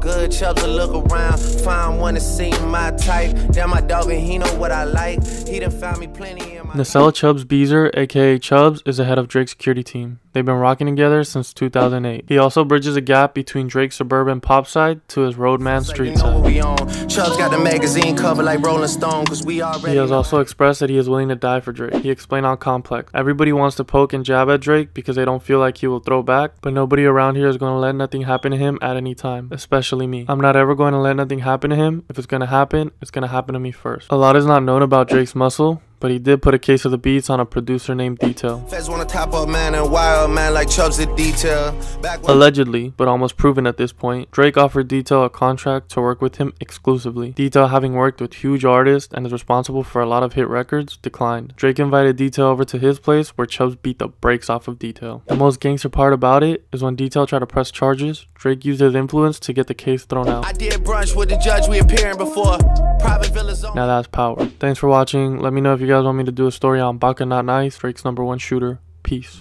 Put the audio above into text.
good, Chubbs will look around. Find one that seem my type. Damn, my dog, and he know what I like. He done found me plenty in my Nacella Chubbs Beezer, aka Chubbs, is the head of Drake's security team. They've been rocking together since 2008. He also bridges a gap between Drake's suburban pop side to his roadman street you know what side. we on. Chubbs got the magazine cover like Rolling Stone, cause we already. He has also expressed that he is willing to die for Drake. He explained on Complex. Everybody wants to poke and jab at Drake because they don't feel like he will throw back, but nobody around here is going to let nothing happen to him at any time, especially me. I'm not ever going to let nothing happen to him. If it's going to happen, it's going to happen to me first. A lot is not known about Drake's muscle, but he did put a case of the beats on a producer named Detail. Feds wanna top up man and wild man like Chubbs did detail. Back when Allegedly, but almost proven at this point, Drake offered Detail a contract to work with him exclusively. Detail, having worked with huge artists and is responsible for a lot of hit records, declined. Drake invited Detail over to his place where Chubbs beat the brakes off of Detail. The most gangster part about it is when Detail tried to press charges, Drake used his influence to get the case thrown out. I did brunch with the judge, we appearing before. Private. Now that's power. Thanks for watching. Let me know if you guys want me to do a story on Baka Not Nice, Drake's number one shooter. Peace.